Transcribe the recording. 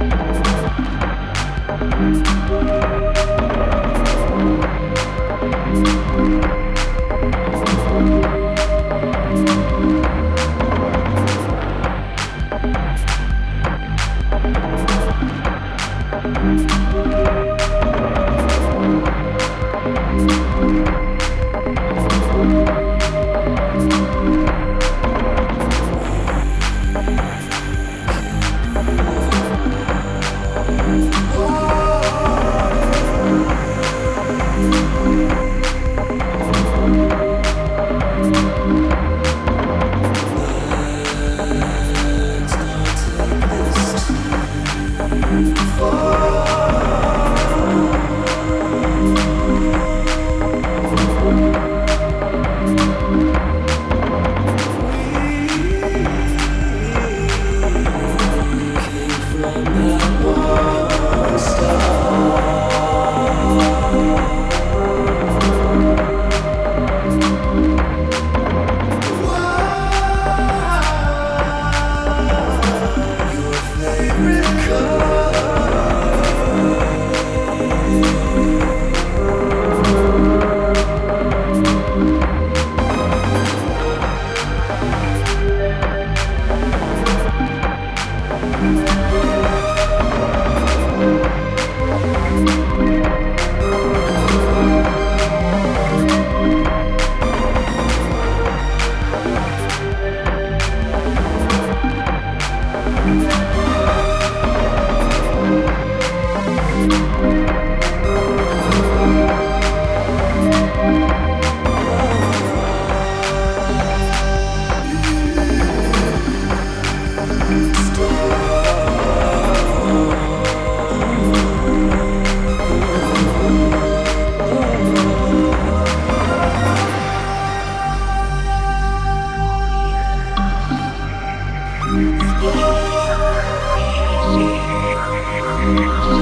Thank you. Thank.